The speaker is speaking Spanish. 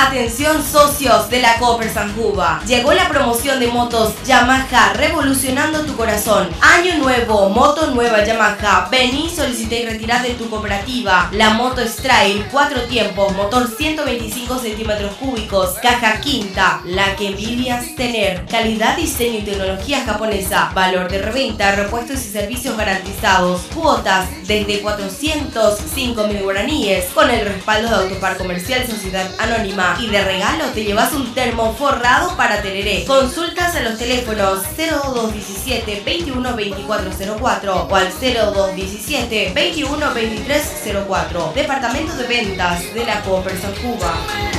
Atención socios de la Cooper San Cuba. Llegó la promoción de motos Yamaha revolucionando tu corazón. Año nuevo, moto nueva Yamaha. Vení, solicité y retirar de tu cooperativa. La moto Strail, cuatro tiempos, motor 125 centímetros cúbicos, caja quinta, la que envidias tener. Calidad, diseño y tecnología japonesa. Valor de reventa, repuestos y servicios garantizados. Cuotas desde 405 mil guaraníes. Con el respaldo de Autopar Comercial Sociedad Anónima. Y de regalo te llevas un termo forrado para Tereré. Consultas a los teléfonos 0217 21 2404 o al 0217 21 2304. Departamento de Ventas de la Cooper San Cuba.